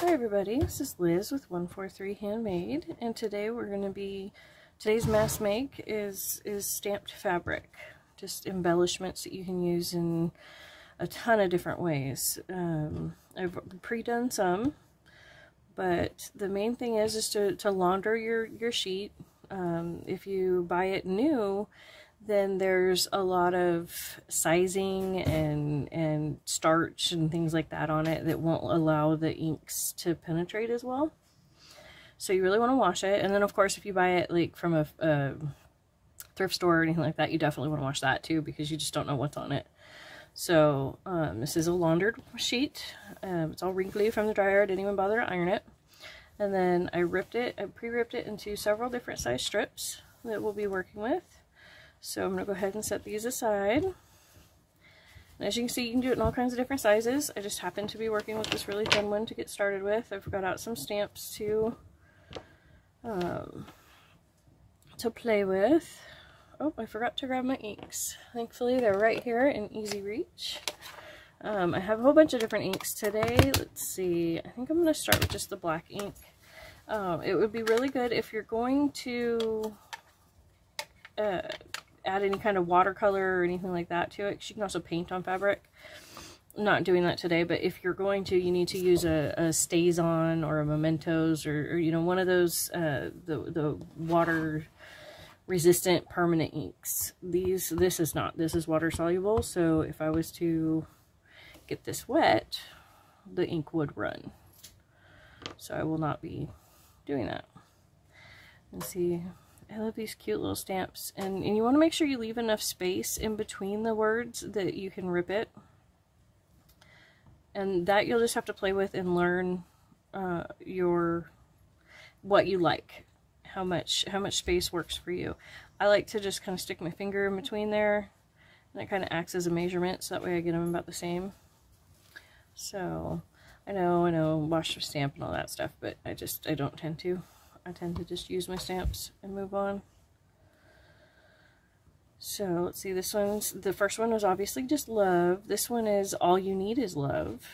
Hi everybody, this is Liz with 143 Handmade and today we're going to be, today's mass make is, is stamped fabric. Just embellishments that you can use in a ton of different ways. Um, I've pre-done some, but the main thing is, is to, to launder your, your sheet. Um, if you buy it new, then there's a lot of sizing and and starch and things like that on it that won't allow the inks to penetrate as well. So you really want to wash it. And then of course if you buy it like from a, a thrift store or anything like that, you definitely want to wash that too because you just don't know what's on it. So um, this is a laundered sheet. Um, it's all wrinkly from the dryer. I didn't even bother to iron it. And then I ripped it, I pre-ripped it into several different size strips that we'll be working with. So I'm going to go ahead and set these aside. And as you can see, you can do it in all kinds of different sizes. I just happen to be working with this really thin one to get started with. I've got out some stamps to, um, to play with. Oh, I forgot to grab my inks. Thankfully, they're right here in easy reach. Um, I have a whole bunch of different inks today. Let's see. I think I'm going to start with just the black ink. Um, it would be really good if you're going to uh, add any kind of watercolor or anything like that to it. You can also paint on fabric. I'm not doing that today, but if you're going to, you need to use a, a StazOn or a Mementos or, or, you know, one of those, uh, the, the water resistant permanent inks. These, this is not, this is water soluble. So if I was to get this wet, the ink would run. So I will not be doing that. And see, I love these cute little stamps. And, and you want to make sure you leave enough space in between the words that you can rip it. And that you'll just have to play with and learn uh, your what you like. How much how much space works for you. I like to just kind of stick my finger in between there. And it kind of acts as a measurement, so that way I get them about the same. So, I know, I know, wash the stamp and all that stuff, but I just, I don't tend to. I tend to just use my stamps and move on. So let's see, this one's, the first one was obviously just love. This one is all you need is love.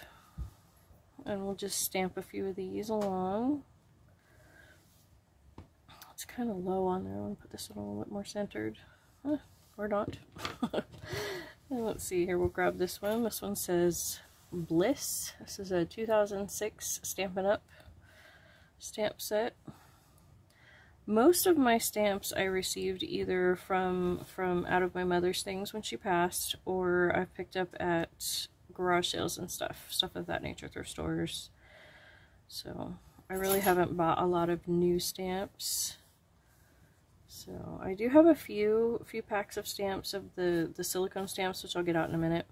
And we'll just stamp a few of these along. It's kind of low on there. I'll put this one a little bit more centered. Or not. let's see here, we'll grab this one. This one says Bliss. This is a 2006 Stampin' Up! stamp set most of my stamps I received either from from out of my mother's things when she passed or I picked up at garage sales and stuff stuff of that nature thrift stores. So I really haven't bought a lot of new stamps. So I do have a few few packs of stamps of the the silicone stamps which I'll get out in a minute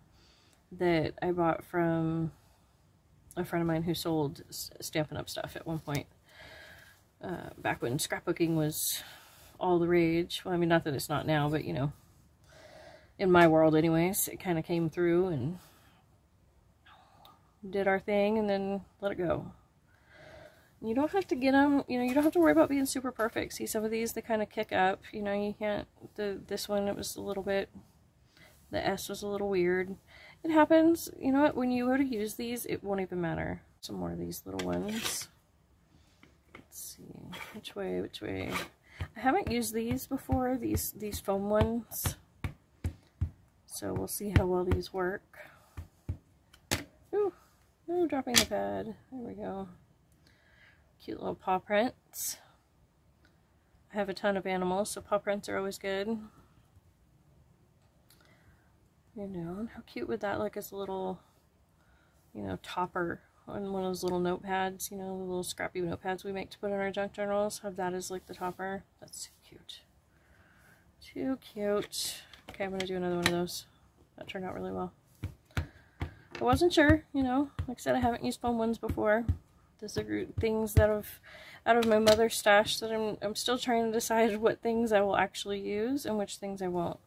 that I bought from a friend of mine who sold Stampin' Up! stuff at one point uh, back when scrapbooking was all the rage. Well, I mean, not that it's not now, but, you know, in my world anyways, it kind of came through and did our thing and then let it go. You don't have to get them, you know, you don't have to worry about being super perfect. See, some of these, they kind of kick up. You know, you can't, the this one, it was a little bit, the S was a little weird. It happens. You know what, when you go to use these, it won't even matter. Some more of these little ones. See, which way, which way? I haven't used these before, these, these foam ones. So we'll see how well these work. Ooh, no, dropping the pad. There we go. Cute little paw prints. I have a ton of animals, so paw prints are always good. You know, how cute would that look as a little, you know, topper on one of those little notepads, you know, the little scrappy notepads we make to put in our junk journals. Have that as like the topper. That's too cute. Too cute. Okay, I'm going to do another one of those. That turned out really well. I wasn't sure, you know. Like I said, I haven't used foam ones before. These are things that have out of my mother's stash that I'm, I'm still trying to decide what things I will actually use and which things I won't.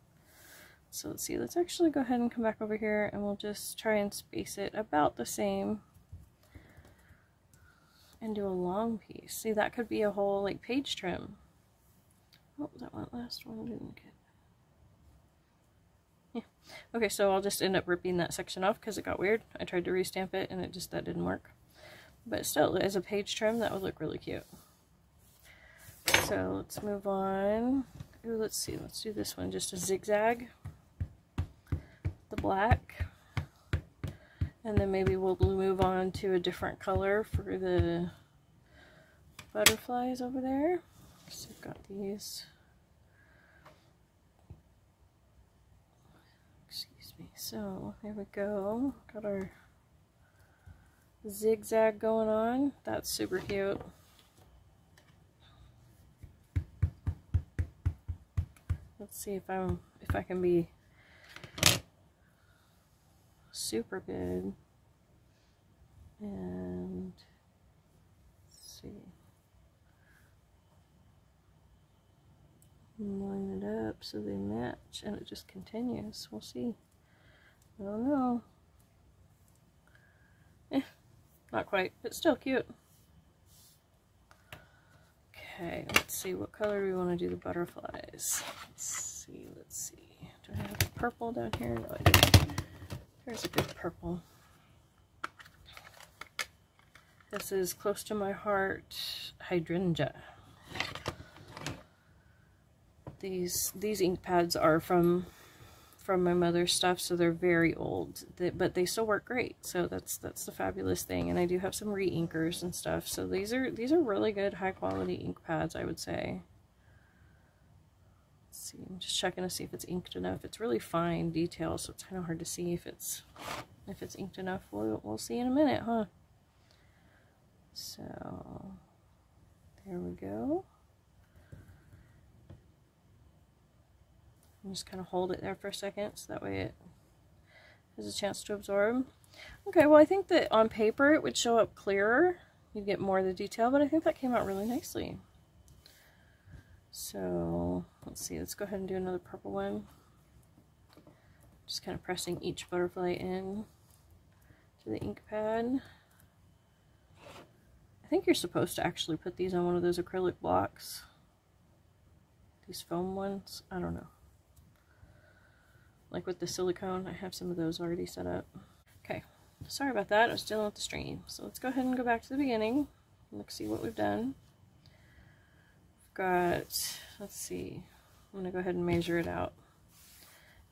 So let's see, let's actually go ahead and come back over here and we'll just try and space it about the same and do a long piece. See, that could be a whole like page trim. Oh, that one last one didn't get. Yeah. Okay, so I'll just end up ripping that section off because it got weird. I tried to restamp it and it just, that didn't work. But still, as a page trim, that would look really cute. So let's move on. Ooh, let's see, let's do this one, just a zigzag. The black. And then maybe we'll move on to a different color for the butterflies over there. So I've got these. Excuse me. So there we go. Got our zigzag going on. That's super cute. Let's see if I'm if I can be super good. And see. Line it up so they match and it just continues. We'll see. I don't know. Eh, not quite, but still cute. Okay, let's see, what color do we want to do the butterflies? Let's see, let's see. Do I have purple down here? No, I don't. There's a good purple. This is close to my heart, hydrangea. These these ink pads are from from my mother's stuff, so they're very old, but they still work great. So that's that's the fabulous thing. And I do have some re-inkers and stuff. So these are these are really good, high quality ink pads, I would say. See, I'm just checking to see if it's inked enough. It's really fine detail, so it's kind of hard to see if it's if it's inked enough. We'll we'll see in a minute, huh? So there we go. just kind of hold it there for a second so that way it has a chance to absorb. Okay, well I think that on paper it would show up clearer. You'd get more of the detail, but I think that came out really nicely. So, let's see, let's go ahead and do another purple one. Just kind of pressing each butterfly in to the ink pad. I think you're supposed to actually put these on one of those acrylic blocks. These foam ones, I don't know like with the silicone. I have some of those already set up. Okay, sorry about that. I was dealing with the stream. So let's go ahead and go back to the beginning. Let's see what we've done. Got, let's see, I'm going to go ahead and measure it out.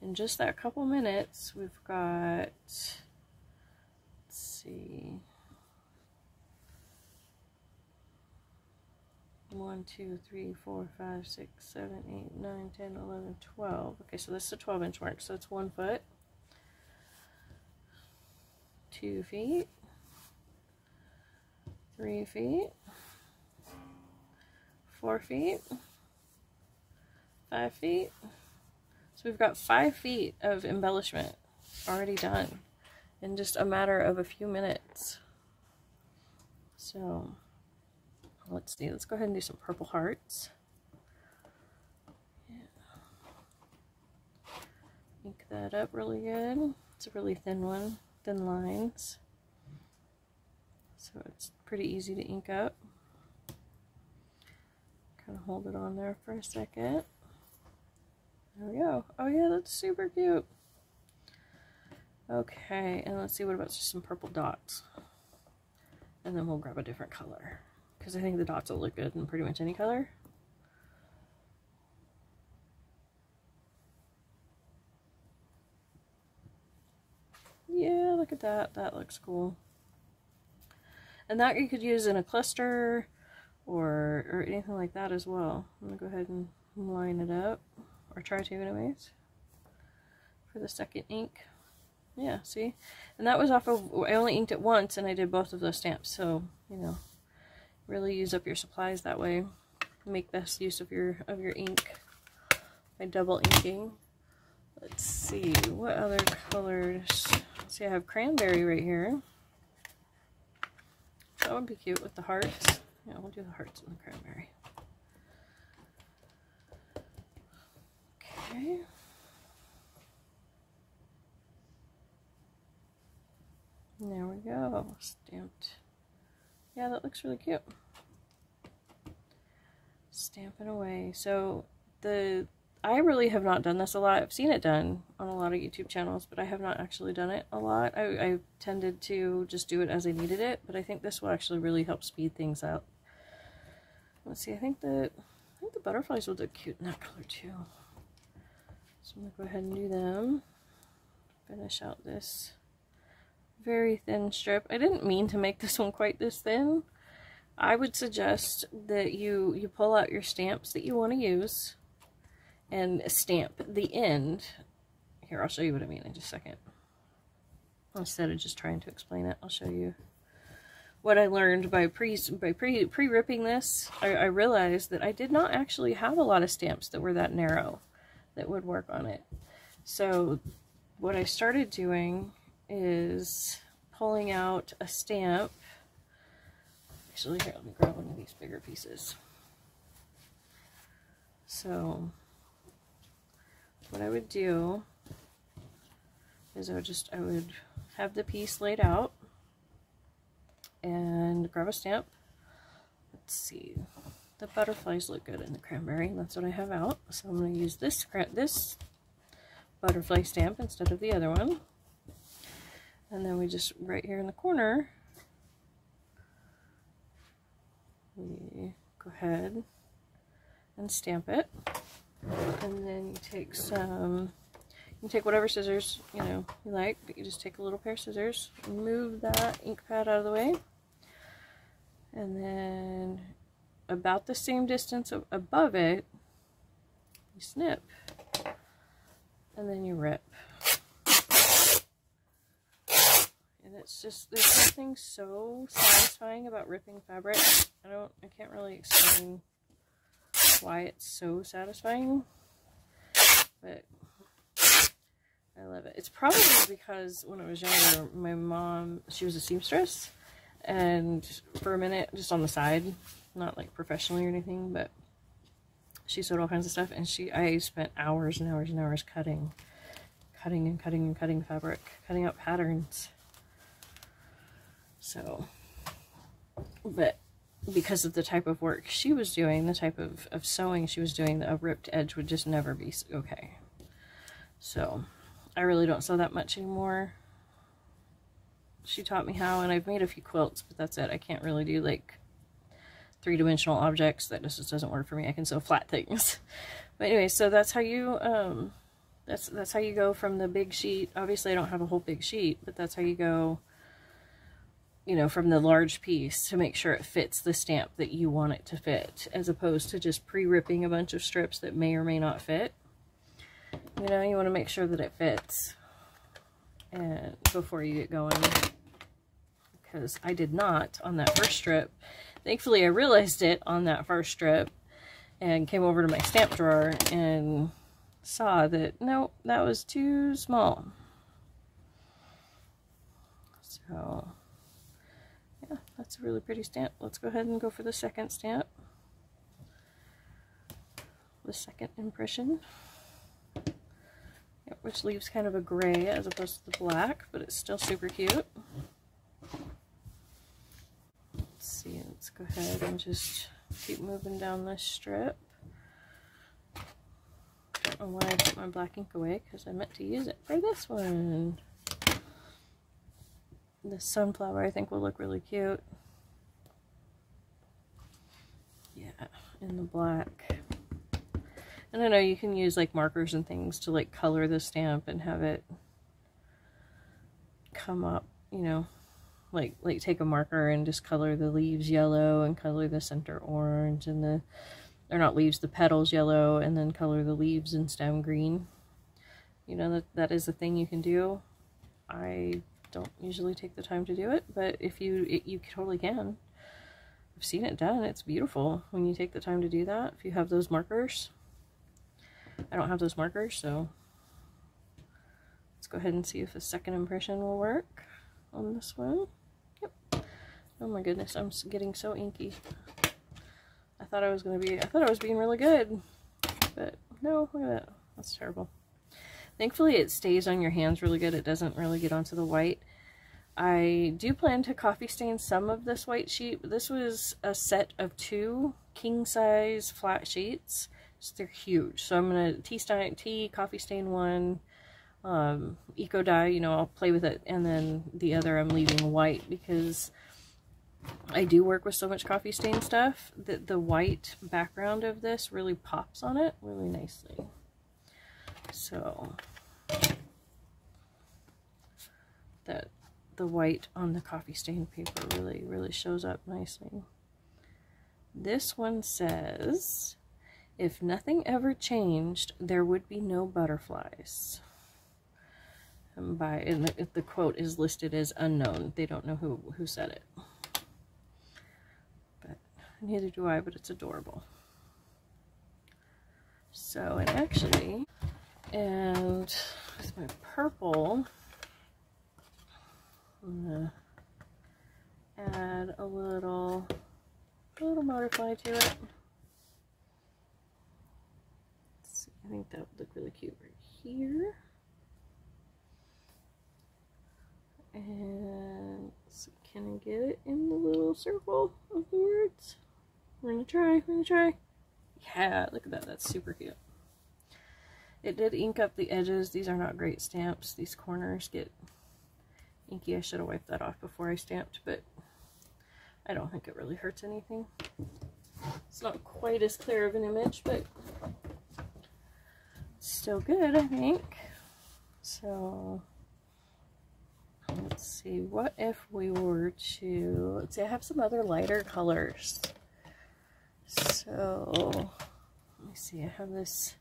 In just that couple minutes, we've got, let's see, 1, 2, 3, 4, 5, 6, 7, 8, 9, 10, 11, 12. Okay, so this is a 12 inch mark, so it's one foot. Two feet. Three feet. Four feet. Five feet. So we've got five feet of embellishment already done in just a matter of a few minutes. So let's see, let's go ahead and do some purple hearts. Yeah. Ink that up really good. It's a really thin one, thin lines. So it's pretty easy to ink up. Kind of hold it on there for a second. There we go. Oh yeah, that's super cute. Okay, and let's see what about just some purple dots. And then we'll grab a different color because I think the dots will look good in pretty much any color. Yeah, look at that. That looks cool. And that you could use in a cluster or, or anything like that as well. I'm going to go ahead and line it up, or try to anyways, for the second ink. Yeah, see? And that was off of, I only inked it once and I did both of those stamps, so, you know, really use up your supplies that way. Make best use of your of your ink by double inking. Let's see, what other colors? See, I have cranberry right here. That would be cute with the hearts. Yeah, we'll do the hearts and the cranberry. Okay. There we go, stamped. Yeah, that looks really cute stamping away. So the I really have not done this a lot. I've seen it done on a lot of YouTube channels, but I have not actually done it a lot. I, I tended to just do it as I needed it, but I think this will actually really help speed things up. Let's see, I think that I think the butterflies will look cute in that color too. So I'm to go ahead and do them. Finish out this very thin strip. I didn't mean to make this one quite this thin. I would suggest that you, you pull out your stamps that you want to use and stamp the end. Here, I'll show you what I mean in just a second. Instead of just trying to explain it, I'll show you what I learned by pre by pre pre ripping this. I, I realized that I did not actually have a lot of stamps that were that narrow that would work on it. So what I started doing is pulling out a stamp. Actually, here, let me grab one of these bigger pieces. So what I would do is I would just, I would have the piece laid out and grab a stamp. Let's see, the butterflies look good in the cranberry. That's what I have out. So I'm going to use this, this butterfly stamp instead of the other one. And then we just, right here in the corner, we go ahead and stamp it. And then you take some, you take whatever scissors, you know, you like, but you just take a little pair of scissors, move that ink pad out of the way, and then about the same distance above it, you snip, and then you rip. And it's just, there's something so satisfying about ripping fabric. I don't, I can't really explain why it's so satisfying, but I love it. It's probably because when I was younger, my mom, she was a seamstress, and for a minute, just on the side, not like professionally or anything, but she sewed all kinds of stuff, and she, I spent hours and hours and hours cutting, cutting and cutting and cutting fabric, cutting out patterns. So, but because of the type of work she was doing, the type of, of sewing she was doing, a ripped edge would just never be okay. So, I really don't sew that much anymore. She taught me how, and I've made a few quilts, but that's it. I can't really do, like, three-dimensional objects. That just, doesn't work for me. I can sew flat things. but anyway, so that's how you, um, that's, that's how you go from the big sheet. Obviously, I don't have a whole big sheet, but that's how you go you know, from the large piece to make sure it fits the stamp that you want it to fit, as opposed to just pre-ripping a bunch of strips that may or may not fit. You know, you want to make sure that it fits and before you get going. Because I did not on that first strip. Thankfully, I realized it on that first strip and came over to my stamp drawer and saw that, no, that was too small. So yeah, that's a really pretty stamp. Let's go ahead and go for the second stamp. The second impression. Which leaves kind of a gray as opposed to the black, but it's still super cute. Let's see, let's go ahead and just keep moving down this strip. Don't know why I put my black ink away, because I meant to use it for this one the sunflower I think will look really cute. Yeah, in the black. And I know you can use like markers and things to like color the stamp and have it come up, you know, like like take a marker and just color the leaves yellow and color the center orange and the or not leaves the petals yellow and then color the leaves and stem green. You know that that is a thing you can do. I don't usually take the time to do it, but if you, it, you totally can. I've seen it done. It's beautiful when you take the time to do that. If you have those markers. I don't have those markers, so let's go ahead and see if a second impression will work on this one. Yep. Oh my goodness, I'm getting so inky. I thought I was going to be, I thought I was being really good, but no, look at that. That's terrible. Thankfully it stays on your hands really good. It doesn't really get onto the white. I do plan to coffee stain some of this white sheet. This was a set of two king size flat sheets they're huge. So I'm going to tea, stain, tea, coffee stain one, um, eco dye, you know, I'll play with it. And then the other I'm leaving white because I do work with so much coffee stain stuff that the white background of this really pops on it really nicely. So that the white on the coffee stain paper really, really shows up nicely. This one says, if nothing ever changed, there would be no butterflies. And by and the, the quote is listed as unknown. They don't know who, who said it. But neither do I, but it's adorable. So, and actually, and with my purple, I'm gonna add a little, a little butterfly to it. I think that would look really cute right here. And so can I get it in the little circle of the words? We're gonna try, we're gonna try. Yeah, look at that, that's super cute. It did ink up the edges. These are not great stamps. These corners get inky. I should have wiped that off before I stamped, but I don't think it really hurts anything. It's not quite as clear of an image, but still good, I think. So, let's see. What if we were to, let's see, I have some other lighter colors. So, let me see. I have this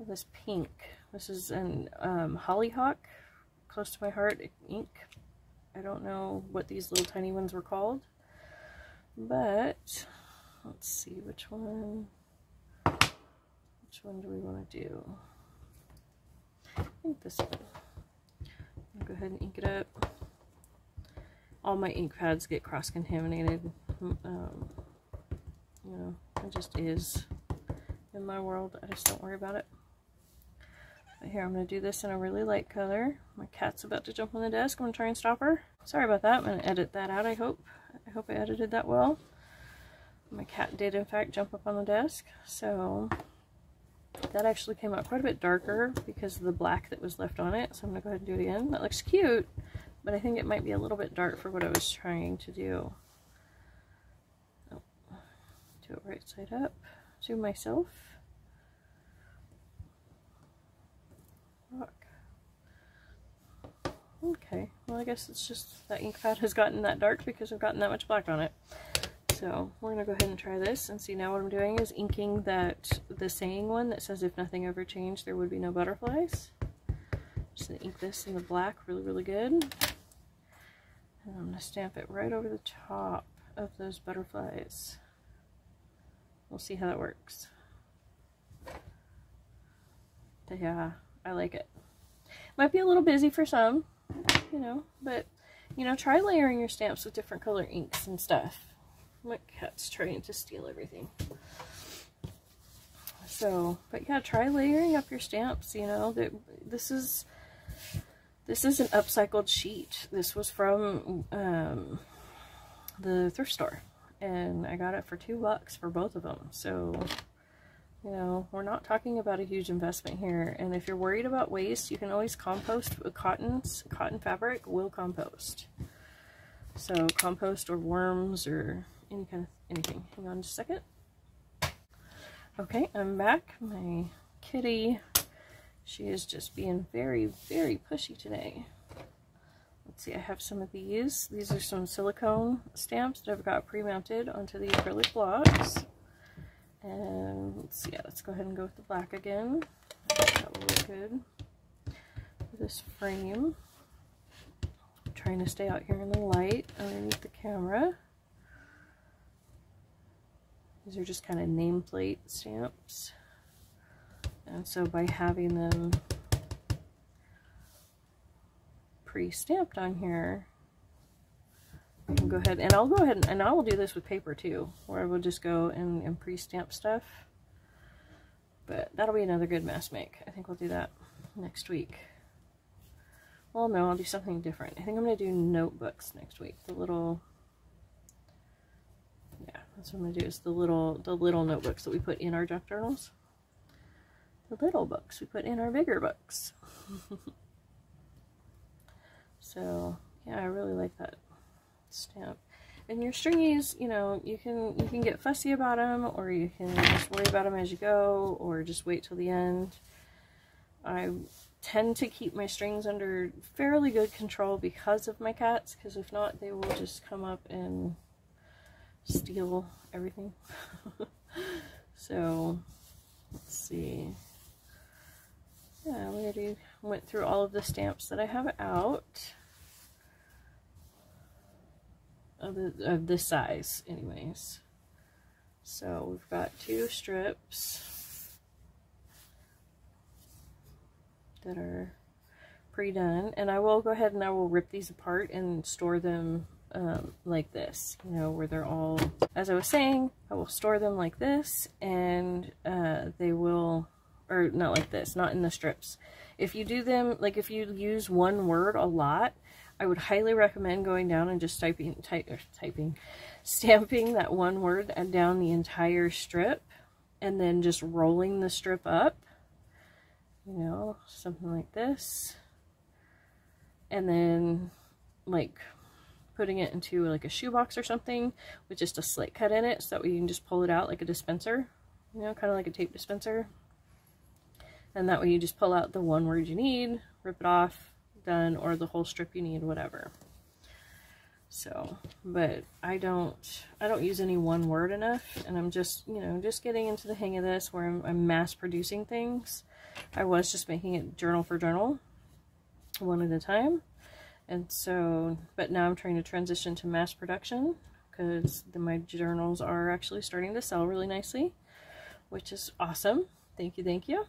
this pink. This is an um, hollyhock, close to my heart ink. I don't know what these little tiny ones were called, but let's see which one. Which one do we want to do? I think this one. I'll go ahead and ink it up. All my ink pads get cross-contaminated. Um, you know, it just is in my world. I just don't worry about it. But here, I'm going to do this in a really light color. My cat's about to jump on the desk. I'm going to try and stop her. Sorry about that. I'm going to edit that out, I hope. I hope I edited that well. My cat did, in fact, jump up on the desk. So that actually came out quite a bit darker because of the black that was left on it. So I'm going to go ahead and do it again. That looks cute, but I think it might be a little bit dark for what I was trying to do. Oh, do it right side up to myself. Okay, well I guess it's just that ink pad has gotten that dark because I've gotten that much black on it. So we're going to go ahead and try this and see now what I'm doing is inking that the saying one that says if nothing ever changed there would be no butterflies. Just going to ink this in the black really really good. And I'm going to stamp it right over the top of those butterflies. We'll see how that works. But yeah, I like it. Might be a little busy for some, you know, but, you know, try layering your stamps with different color inks and stuff. My cat's trying to steal everything. So, but yeah, try layering up your stamps, you know, that this is, this is an upcycled sheet. This was from, um, the thrift store and I got it for two bucks for both of them. So, you know, we're not talking about a huge investment here. And if you're worried about waste, you can always compost cottons. Cotton fabric will compost. So compost or worms or any kind of anything. Hang on just a second. Okay, I'm back. My kitty, she is just being very, very pushy today. Let's see, I have some of these. These are some silicone stamps that I've got pre-mounted onto the acrylic blocks. And let's see, yeah, let's go ahead and go with the black again. That will look good. This frame, I'm trying to stay out here in the light underneath the camera. These are just kind of nameplate stamps. And so by having them pre-stamped on here, I can go ahead, and I'll go ahead, and, and I will do this with paper too, where I will just go and, and pre-stamp stuff. But that'll be another good mass make. I think we'll do that next week. Well, no, I'll do something different. I think I'm going to do notebooks next week. The little, that's what I'm to do, is the little, the little notebooks that we put in our junk journals. the little books. We put in our bigger books. so yeah, I really like that stamp. And your stringies, you know, you can you can get fussy about them, or you can just worry about them as you go, or just wait till the end. I tend to keep my strings under fairly good control because of my cats, because if not, they will just come up and steal everything. so, let's see. Yeah, we already went through all of the stamps that I have out. Of, the, of this size, anyways. So, we've got two strips. that are pre-done and I will go ahead and I will rip these apart and store them um, like this you know where they're all as I was saying I will store them like this and uh, they will or not like this not in the strips if you do them like if you use one word a lot I would highly recommend going down and just typing type, typing stamping that one word down the entire strip and then just rolling the strip up you know, something like this. And then like putting it into like a shoebox or something with just a slit cut in it so that you can just pull it out like a dispenser, you know, kind of like a tape dispenser. And that way you just pull out the one word you need, rip it off, done, or the whole strip you need, whatever. So, but I don't, I don't use any one word enough, and I'm just, you know, just getting into the hang of this where I'm, I'm mass producing things. I was just making it journal for journal, one at a time. And so, but now I'm trying to transition to mass production because my journals are actually starting to sell really nicely, which is awesome. Thank you, thank you.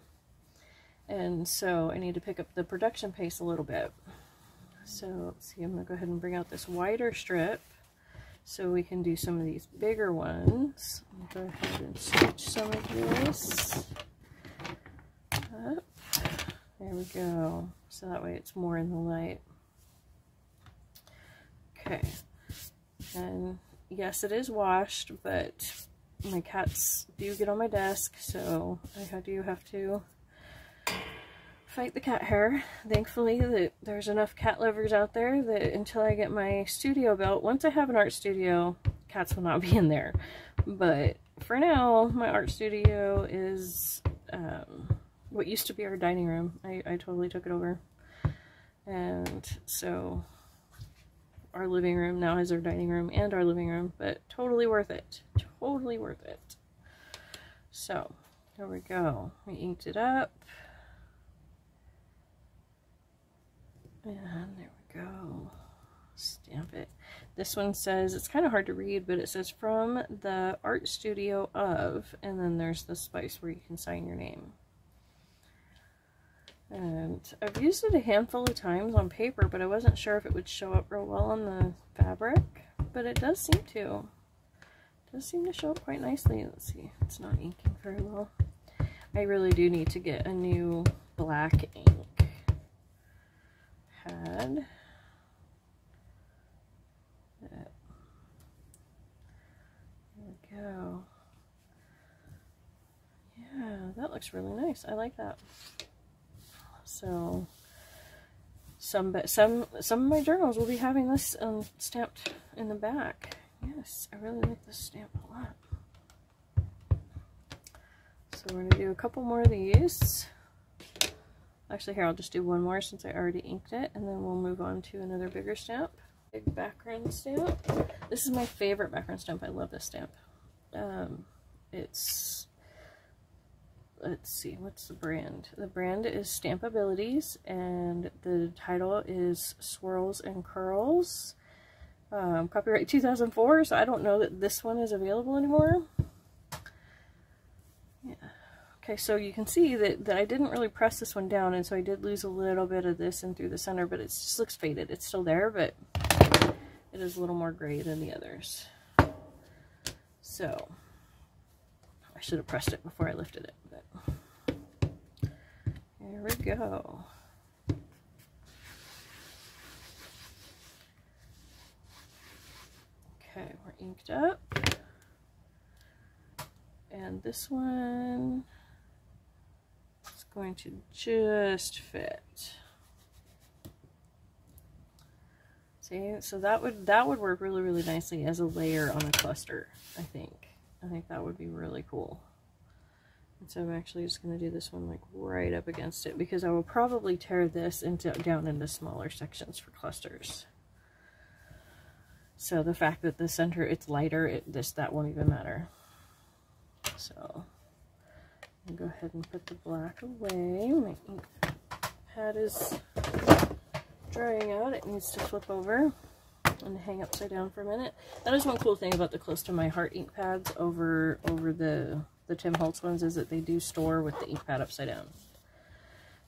And so I need to pick up the production pace a little bit. So let's see, I'm to go ahead and bring out this wider strip so we can do some of these bigger ones. Go ahead and switch some of this up. There we go. So that way it's more in the light. Okay. And yes, it is washed, but my cats do get on my desk, so I do have to fight the cat hair. Thankfully, that there's enough cat lovers out there that until I get my studio built, once I have an art studio, cats will not be in there. But for now, my art studio is um, what used to be our dining room. I, I totally took it over. And so our living room now is our dining room and our living room, but totally worth it. Totally worth it. So, there we go. We inked it up. And there we go. Stamp it. This one says, it's kind of hard to read, but it says from the art studio of, and then there's the space where you can sign your name. And I've used it a handful of times on paper, but I wasn't sure if it would show up real well on the fabric. But it does seem to. It does seem to show up quite nicely. Let's see, it's not inking very well. I really do need to get a new black ink pad. There we go. Yeah, that looks really nice. I like that. So some some some of my journals will be having this um, stamped in the back. Yes, I really like this stamp a lot. So we're going to do a couple more of these. Actually, here, I'll just do one more since I already inked it, and then we'll move on to another bigger stamp. Big background stamp. This is my favorite background stamp. I love this stamp. Um, it's let's see, what's the brand? The brand is Stampabilities, and the title is Swirls and Curls. Um, copyright 2004, so I don't know that this one is available anymore. Yeah. Okay, so you can see that, that I didn't really press this one down, and so I did lose a little bit of this in through the center, but it just looks faded. It's still there, but it is a little more gray than the others. So, I should have pressed it before I lifted it. There we go. Okay, we're inked up. And this one, is going to just fit. See, so that would that would work really, really nicely as a layer on a cluster, I think. I think that would be really cool. And so I'm actually just going to do this one like right up against it because I will probably tear this into down into smaller sections for clusters. So the fact that the center, it's lighter, it this that won't even matter. So I'll go ahead and put the black away. My ink pad is drying out. It needs to flip over and hang upside down for a minute. That is one cool thing about the Close to My Heart ink pads over over the, the Tim Holtz ones is that they do store with the ink pad upside down.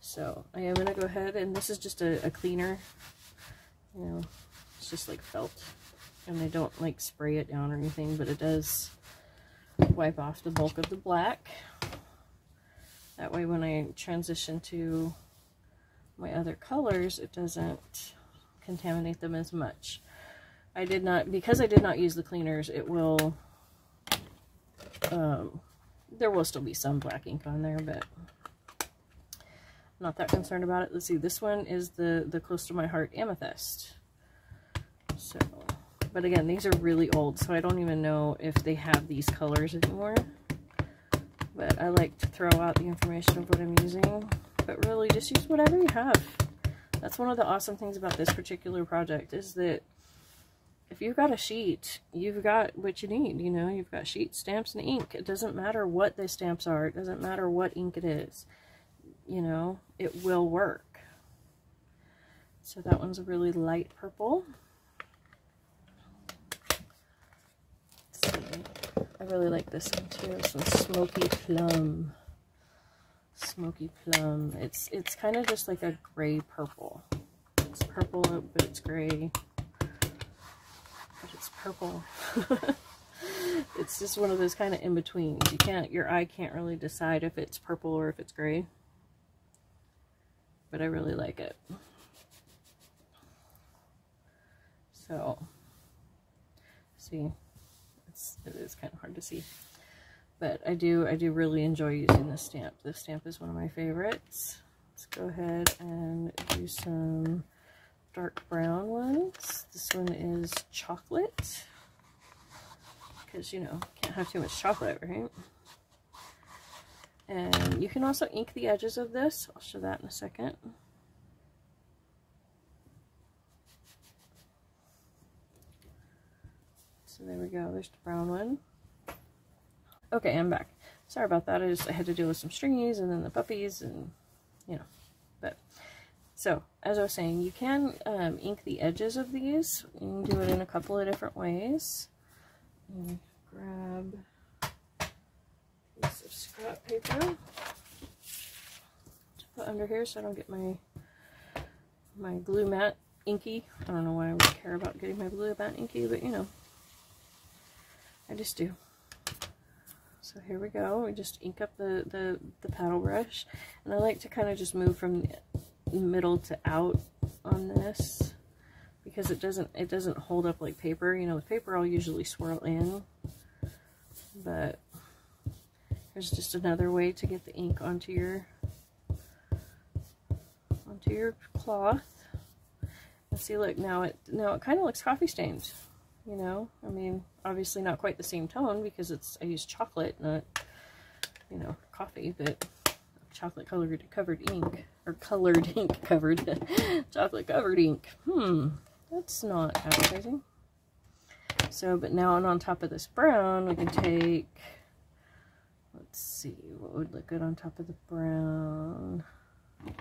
So I am going to go ahead, and this is just a, a cleaner. You know, it's just like felt. And I don't like spray it down or anything, but it does wipe off the bulk of the black. That way when I transition to my other colors, it doesn't contaminate them as much. I did not, because I did not use the cleaners, it will, um, there will still be some black ink on there, but not that concerned about it. Let's see, this one is the, the Close to My Heart Amethyst. So, but again, these are really old, so I don't even know if they have these colors anymore but I like to throw out the information of what I'm using. But really, just use whatever you have. That's one of the awesome things about this particular project is that if you've got a sheet, you've got what you need, you know, you've got sheet stamps and ink. It doesn't matter what the stamps are. It doesn't matter what ink it is. You know, it will work. So that one's a really light purple. I really like this one too. One's Smoky Plum. Smoky Plum. It's it's kind of just like a gray purple. It's purple, but it's gray. It's purple. it's just one of those kind of in-betweens. You can't, your eye can't really decide if it's purple or if it's gray. But I really like it. So, see, it's, it is kind of hard to see. But I do, I do really enjoy using this stamp. This stamp is one of my favorites. Let's go ahead and do some dark brown ones. This one is chocolate. Because, you know, can't have too much chocolate, right? And you can also ink the edges of this. I'll show that in a second. So there we go. There's the brown one. Okay, I'm back. Sorry about that. I just I had to deal with some stringies and then the puppies and, you know. But, so, as I was saying, you can um, ink the edges of these. You can do it in a couple of different ways. grab a piece of scrap paper to put under here so I don't get my my glue mat inky. I don't know why I would care about getting my glue mat inky, but you know. I just do. So here we go. We just ink up the, the, the paddle brush. And I like to kind of just move from middle to out on this because it doesn't it doesn't hold up like paper. You know, with paper I'll usually swirl in. But there's just another way to get the ink onto your onto your cloth. And see look now it now it kind of looks coffee stained you know I mean obviously not quite the same tone because it's I use chocolate not you know coffee but chocolate colored covered ink or colored ink covered chocolate covered ink. Hmm that's not appetizing. So but now and on top of this brown we can take let's see what would look good on top of the brown? I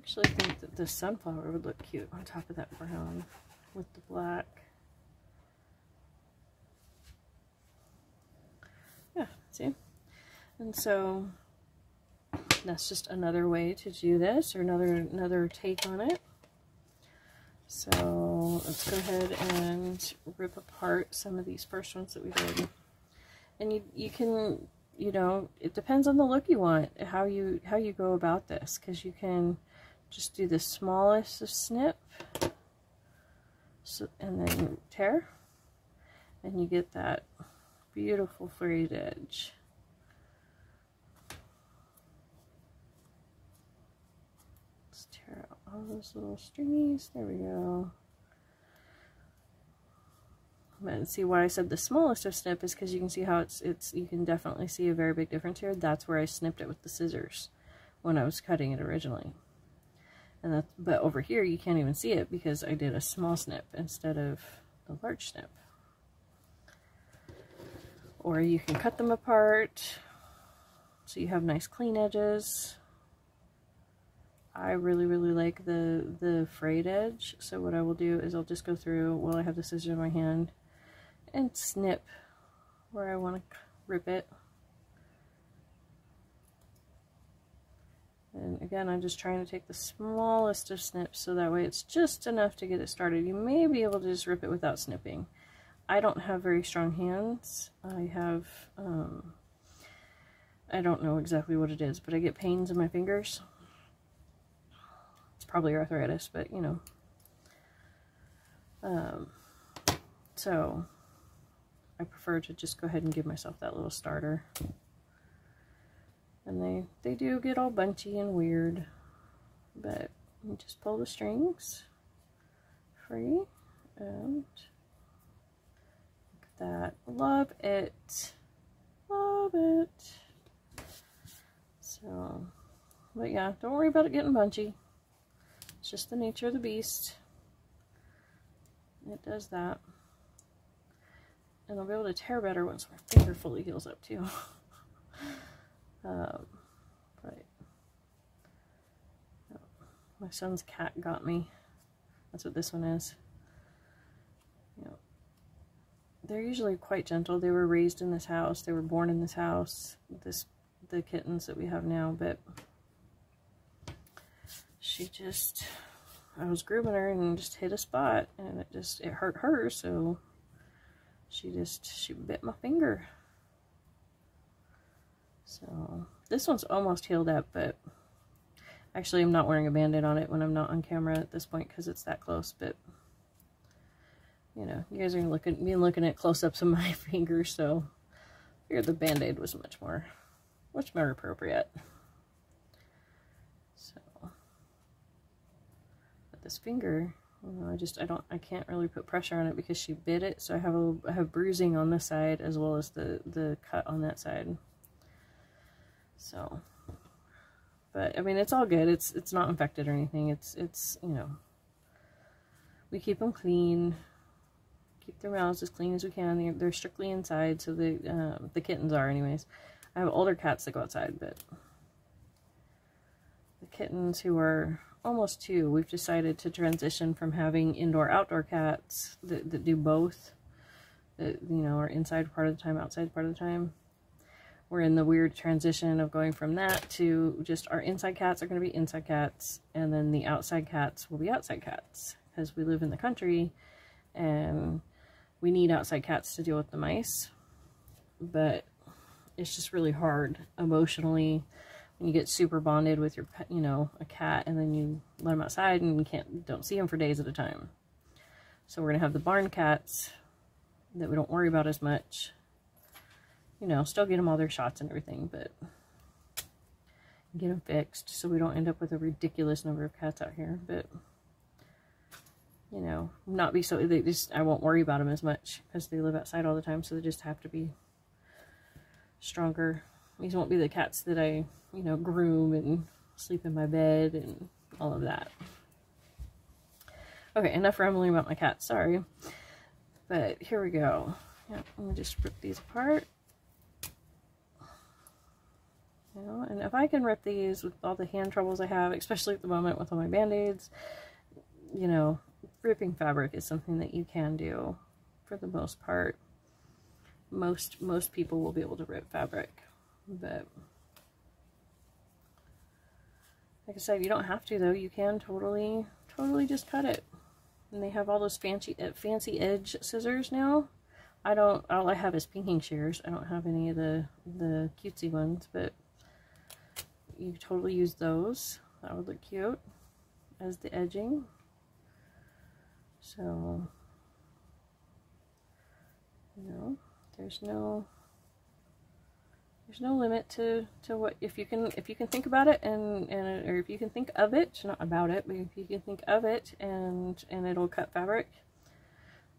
actually I think that the sunflower would look cute on top of that brown with the black. Yeah See? And so that's just another way to do this or another another take on it. So let's go ahead and rip apart some of these first ones that we did. And you you can, you know, it depends on the look you want, how you how you go about this because you can just do the smallest of snip so, and then tear and you get that beautiful frayed edge. All those little stringies. There we go. And see why I said the smallest of snip is because you can see how it's, it's, you can definitely see a very big difference here. That's where I snipped it with the scissors when I was cutting it originally. And that's, but over here you can't even see it because I did a small snip instead of the large snip. Or you can cut them apart so you have nice clean edges. I really, really like the, the frayed edge. So what I will do is I'll just go through while I have the scissors in my hand and snip where I want to rip it. And again, I'm just trying to take the smallest of snips so that way it's just enough to get it started. You may be able to just rip it without snipping. I don't have very strong hands. I have, um, I don't know exactly what it is, but I get pains in my fingers probably arthritis, but you know. Um, so I prefer to just go ahead and give myself that little starter. And they, they do get all bunchy and weird, but you just pull the strings free and look at that. Love it. Love it. So, but yeah, don't worry about it getting bunchy. It's just the nature of the beast. It does that. And I'll be able to tear better once my finger fully heals up too. um, but oh, my son's cat got me. That's what this one is. They're usually quite gentle. They were raised in this house. They were born in this house. This the kittens that we have now, but she just, I was grooming her and just hit a spot and it just, it hurt her. So she just, she bit my finger. So this one's almost healed up, but actually I'm not wearing a band-aid on it when I'm not on camera at this point because it's that close, but you know, you guys are looking, me looking at close-ups of my fingers, so here the band-aid was much more, much more appropriate. This finger, I just, I don't, I can't really put pressure on it because she bit it. So I have a, I have bruising on this side as well as the, the cut on that side. So, but I mean, it's all good. It's, it's not infected or anything. It's, it's, you know, we keep them clean, keep their mouths as clean as we can. They're, they're strictly inside. So the, um, the kittens are anyways. I have older cats that go outside, but the kittens who are almost two, we've decided to transition from having indoor-outdoor cats that, that do both, that, you know, are inside part of the time, outside part of the time. We're in the weird transition of going from that to just our inside cats are going to be inside cats, and then the outside cats will be outside cats, because we live in the country, and we need outside cats to deal with the mice, but it's just really hard emotionally you get super bonded with your you know, a cat, and then you let them outside and you can't, don't see them for days at a time. So we're going to have the barn cats that we don't worry about as much. You know, still get them all their shots and everything, but get them fixed so we don't end up with a ridiculous number of cats out here. But, you know, not be so, they just, I won't worry about them as much because they live outside all the time, so they just have to be stronger. These won't be the cats that I you know, groom and sleep in my bed and all of that. Okay, enough rambling about my cat, sorry. But here we go. Yeah, let me just rip these apart. You know, and if I can rip these with all the hand troubles I have, especially at the moment with all my band-aids, you know, ripping fabric is something that you can do for the most part. Most most people will be able to rip fabric, but like I said, you don't have to though. You can totally, totally just cut it. And they have all those fancy, uh, fancy edge scissors now. I don't, all I have is pinking shears. I don't have any of the, the cutesy ones, but you totally use those. That would look cute as the edging. So, you know, there's no, there's no limit to to what if you can if you can think about it and and or if you can think of it not about it but if you can think of it and and it'll cut fabric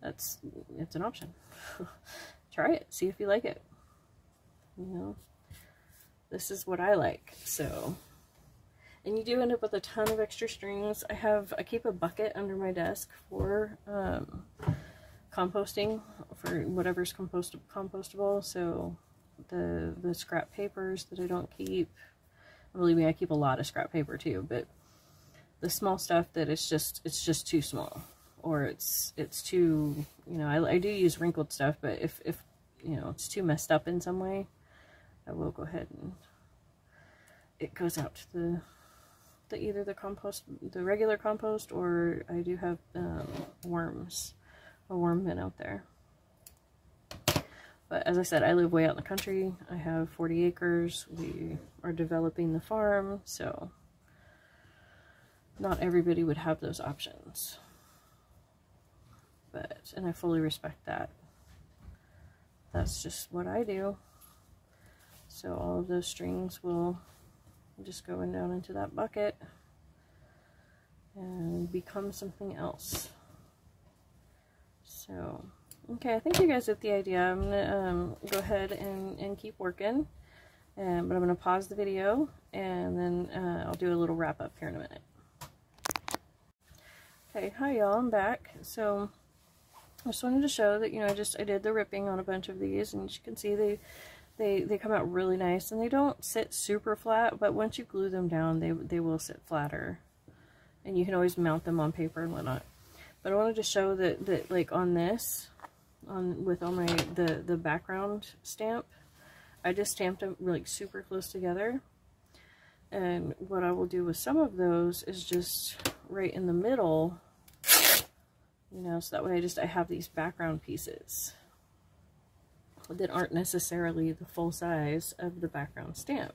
that's it's an option. Try it see if you like it. You know? This is what I like so. And you do end up with a ton of extra strings. I have I keep a bucket under my desk for um, composting for whatever's compost compostable so the the scrap papers that I don't keep. Believe me, I keep a lot of scrap paper too, but the small stuff that it's just it's just too small or it's it's too you know I, I do use wrinkled stuff but if if you know it's too messed up in some way I will go ahead and it goes out to the the either the compost the regular compost or I do have um, worms a worm bin out there but as I said, I live way out in the country. I have 40 acres. We are developing the farm, so not everybody would have those options. But, and I fully respect that. That's just what I do. So all of those strings will just go in down into that bucket and become something else. So... Okay, I think you guys get the idea. I'm going to um, go ahead and, and keep working. Um, but I'm going to pause the video and then uh, I'll do a little wrap up here in a minute. Okay, hi y'all, I'm back. So I just wanted to show that, you know, I just, I did the ripping on a bunch of these and you can see they, they, they come out really nice and they don't sit super flat, but once you glue them down, they, they will sit flatter. And you can always mount them on paper and whatnot. But I wanted to show that, that like on this, on with all my the the background stamp. I just stamped them like super close together. And what I will do with some of those is just right in the middle, you know, so that way I just, I have these background pieces that aren't necessarily the full size of the background stamp.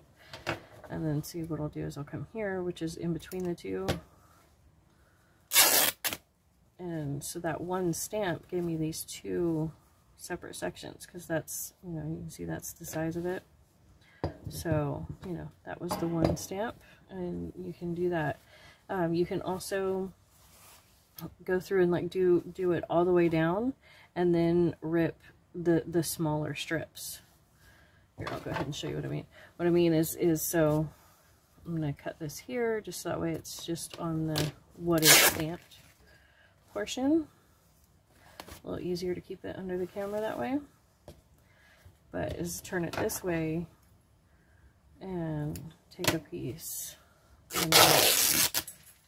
And then see what I'll do is I'll come here, which is in between the two, and so that one stamp gave me these two separate sections because that's, you know, you can see that's the size of it. So, you know, that was the one stamp and you can do that. Um, you can also go through and like do, do it all the way down and then rip the, the smaller strips. Here, I'll go ahead and show you what I mean. What I mean is, is so I'm going to cut this here just so that way it's just on the what is stamped portion. A little easier to keep it under the camera that way. But is turn it this way and take a piece and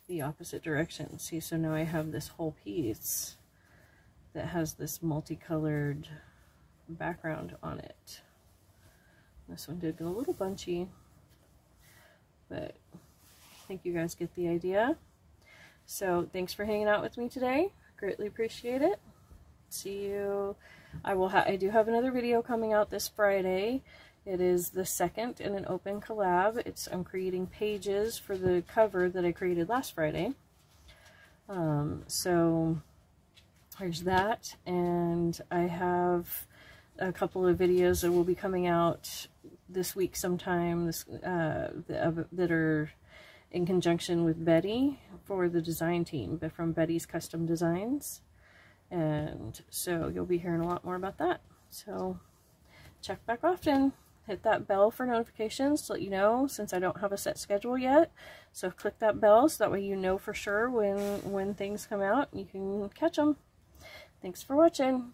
the opposite direction. See, so now I have this whole piece that has this multicolored background on it. This one did get a little bunchy, but I think you guys get the idea. So thanks for hanging out with me today. Greatly appreciate it. See you. I will. I do have another video coming out this Friday. It is the second in an open collab. It's I'm creating pages for the cover that I created last Friday. Um, so there's that, and I have a couple of videos that will be coming out this week sometime. This uh, that are in conjunction with Betty for the design team but from Betty's Custom Designs. And so you'll be hearing a lot more about that. So check back often. Hit that bell for notifications to let you know since I don't have a set schedule yet. So click that bell so that way you know for sure when, when things come out. You can catch them. Thanks for watching.